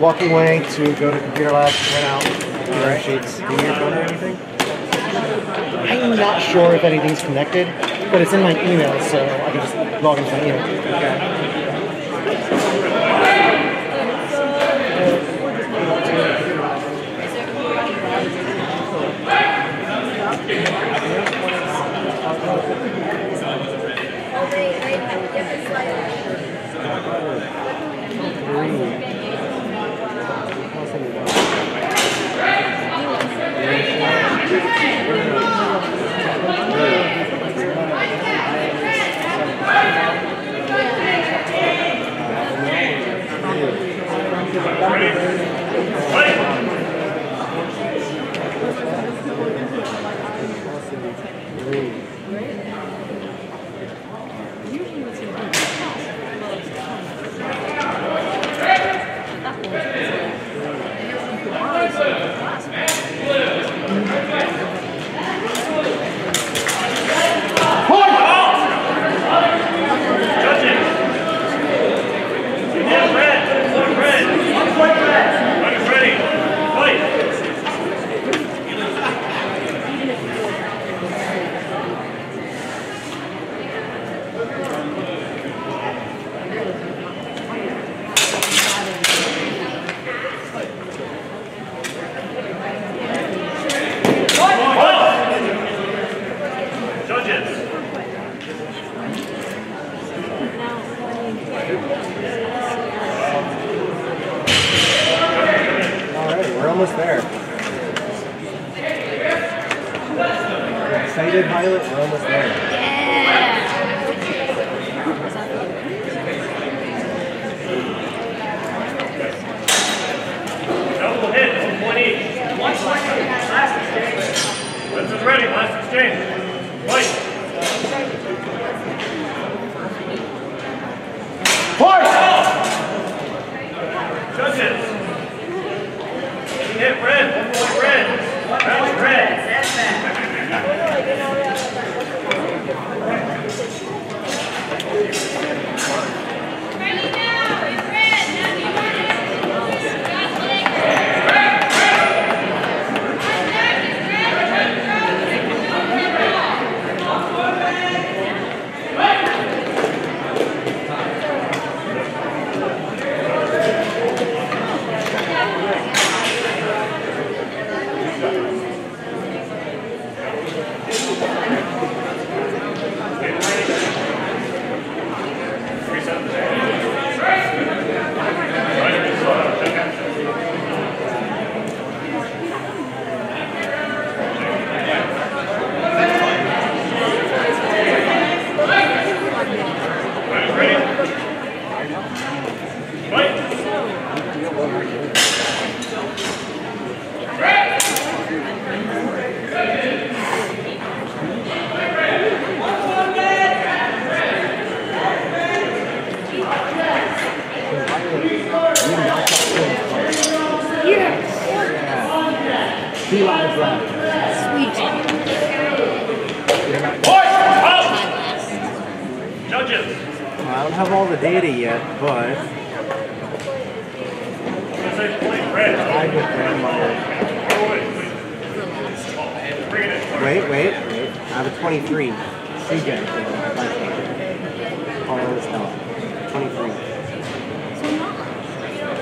walking away to go to computer lab, Print out, computer sheets. Do you or anything? I'm not sure if anything's connected, but it's in my email, so I can just log into my email. Okay.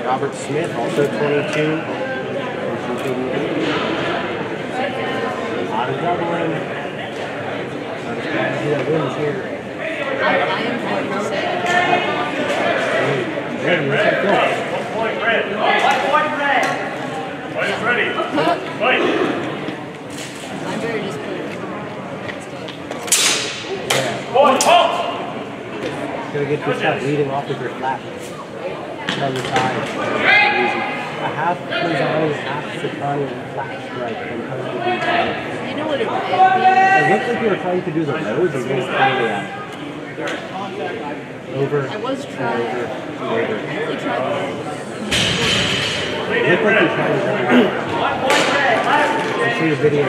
Robert Smith, also 22. A lot of doubling. Yeah, wins here. I, I am going to say. Red, red. One point red. Oh, one point red. Fight ready. Fight. Gonna get this shot leading off of your lap. On the side. A half Mazzaro, half Sakani, and flat strike from Hunter to the You know what it would It looked like you were trying to do the then finally out. Over. I was trying. Over. Over. I really tried. It looked like you tried to do run. I see your video.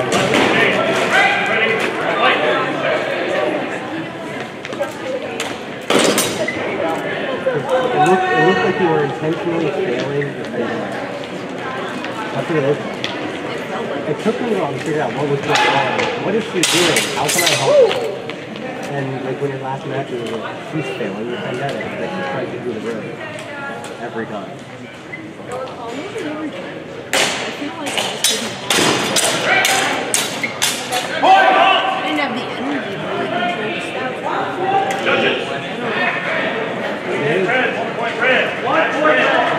Ready. Fight. It looked, it looked like you were intentionally failing your fingers. That's what it looked like. It took me a while to figure out what was going on. What is she doing? How can I help her? And like when your last match was like, she's failing the vendetta. Like she's trying to do the road. Every time. Almost every time. I feel like I just didn't have. I didn't have the energy Let's win.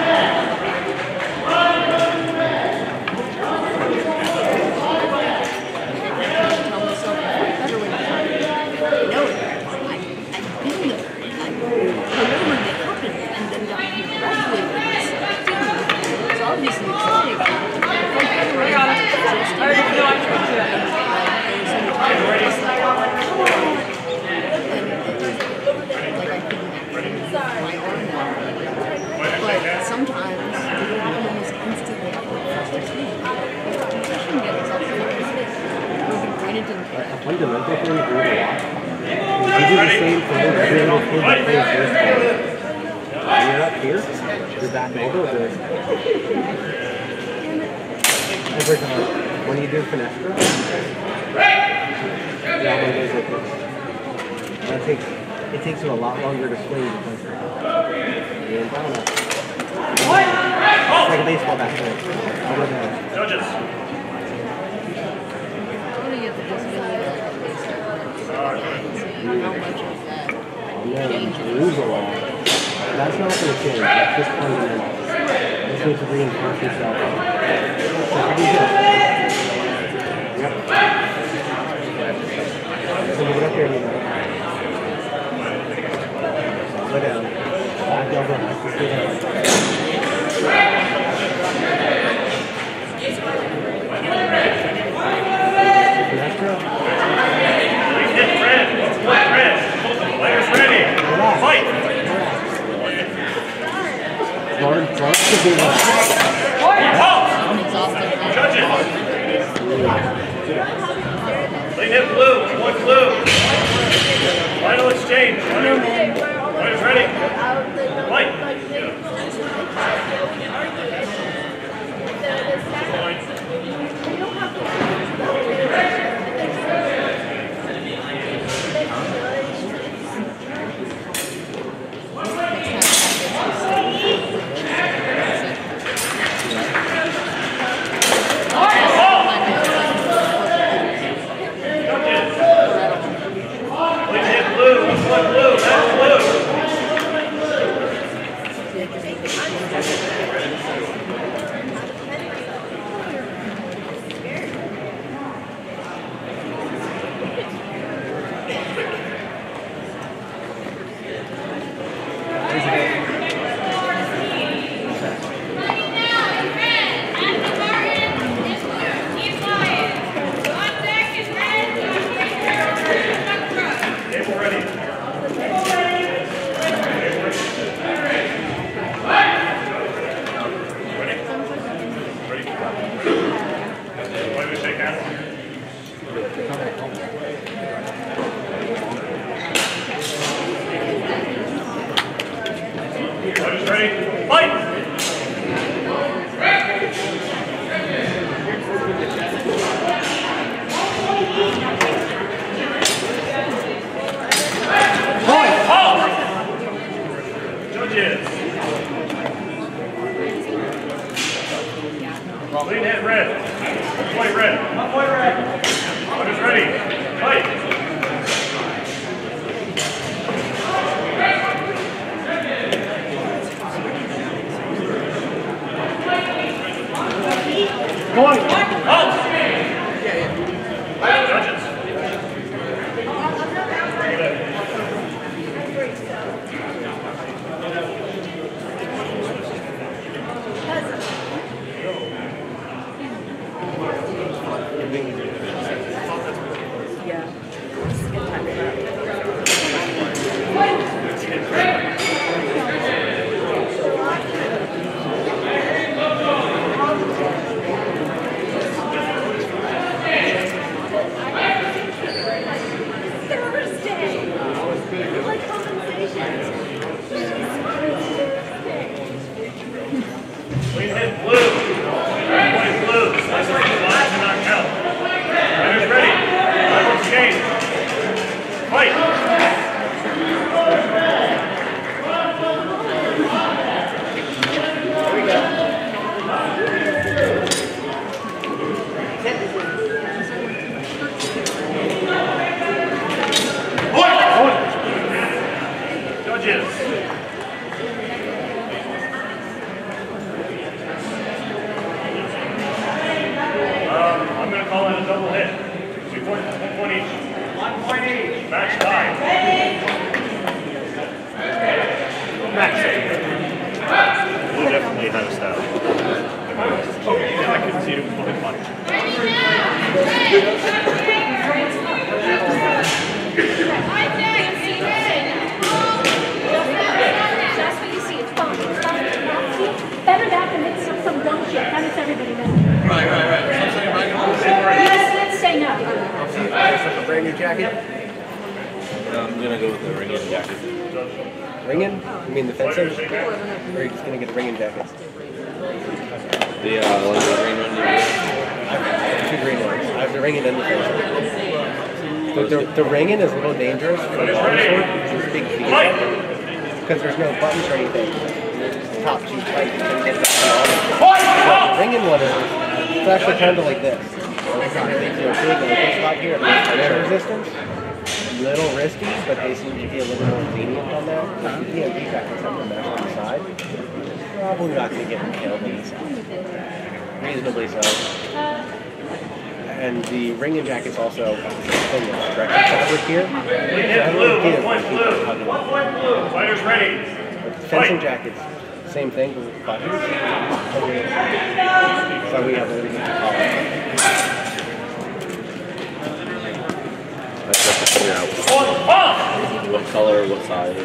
The that you're up here, your back elbow goes every time. When you do finestra, your elbow goes this. That takes it takes you a lot longer to swing you're in down up. It's like a baseball bat. right? Over there. Judges. I'm gonna get this video of this and how much of that. And then lose a lot. That's not going to change. That's just fundamental. You just need to reinforce yourself. So you? Yep. So you get up here and you go. Go down. Back elbow has to stay down. Finestra. Clean hit red. One point red. Players ready. Fight. The big one. Halt. I'm exhausted. Judges. Clean hit blue. Lean head red. Point red. Point red. Point is ready. Fight. Come on. Ringing one is, it's actually kind of like this. It's not here, pressure resistance. A little risky, but they seem to be a little more lenient on that. The you can't on the side, probably not going to get killed in this. Reasonably so and the ring and jacket's also thing that's fabric here. One point blue, one point blue, one point blue. Fighters ready. Fencing jackets same thing with. So we have a little bit of color. I to figure out what, color, what size.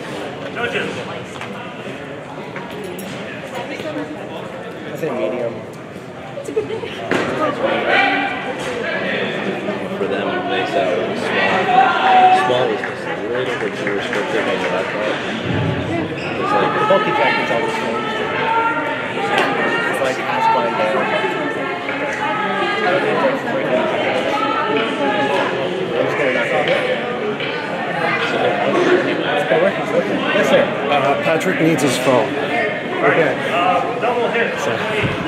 I say medium. It's a good thing. Patrick needs his phone. Okay. So.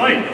Fight.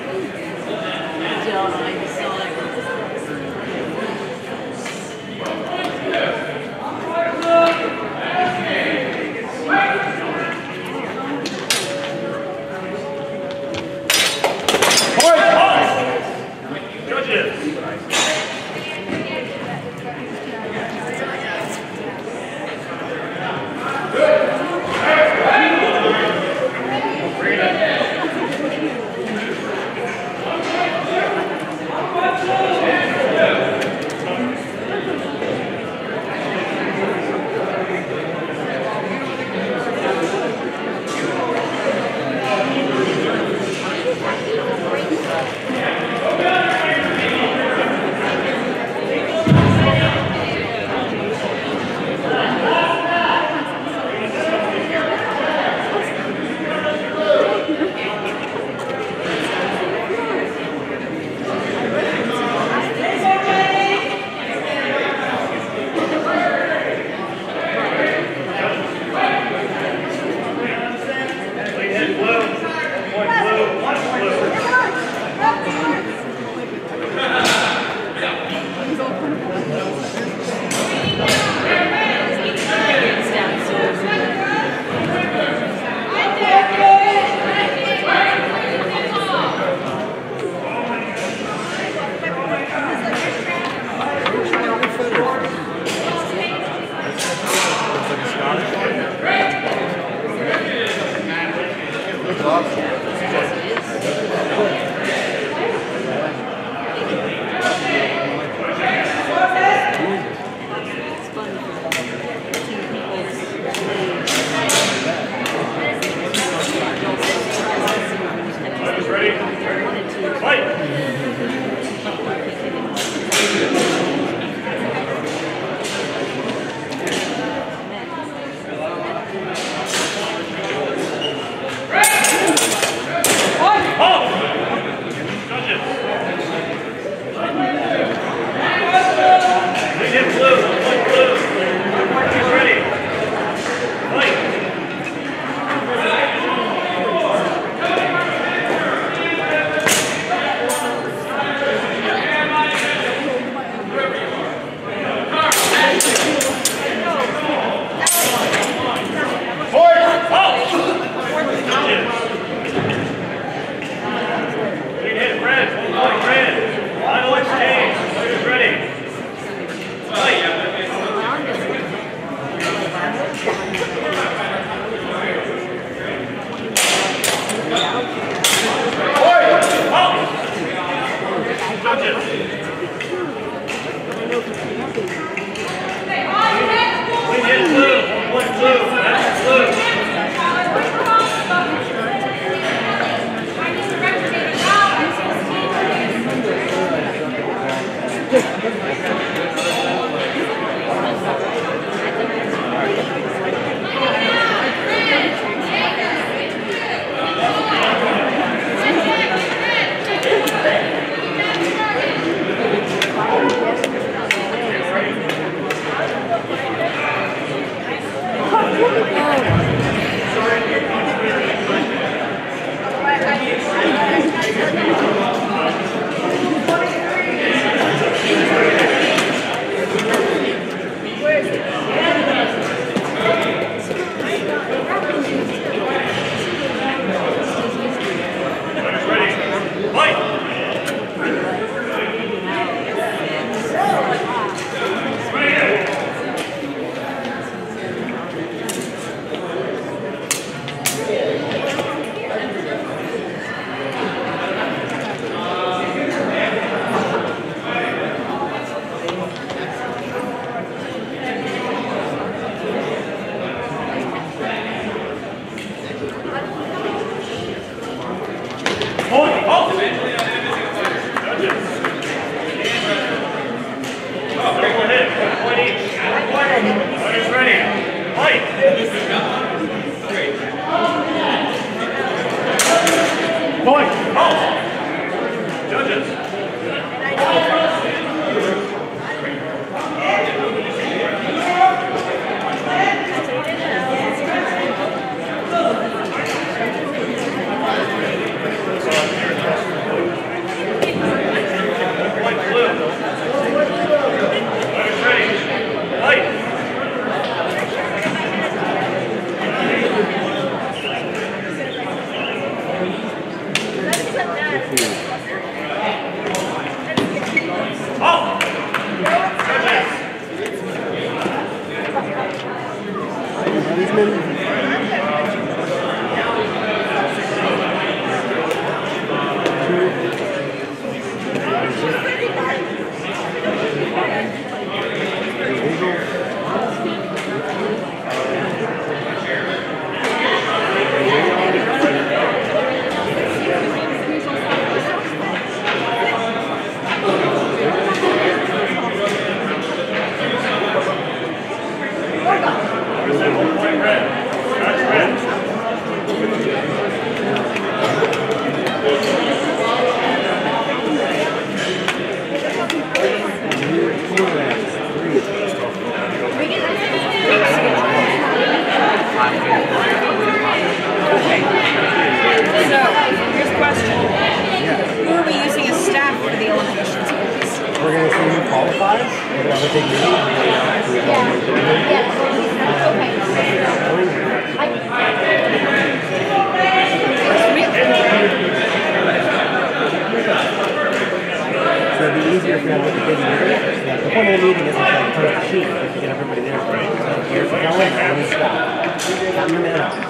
남는 애라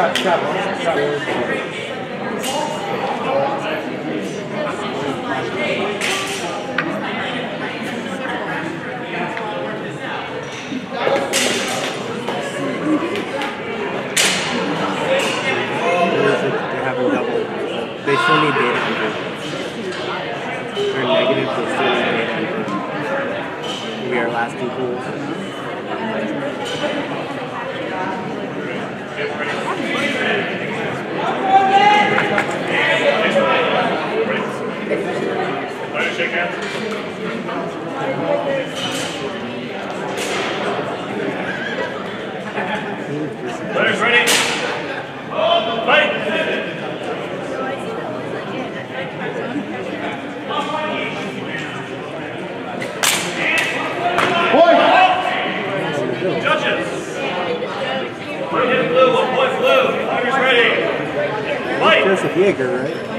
Shot, shot, shot. They still need negative. We are last two pools. right?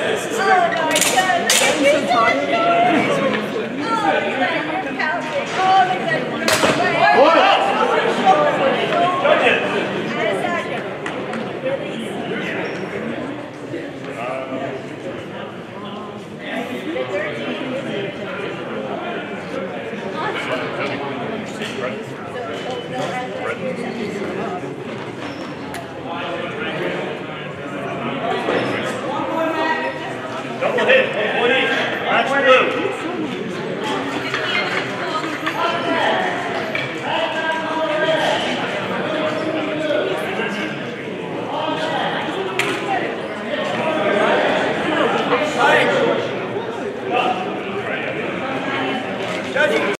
Yes. Oh my God.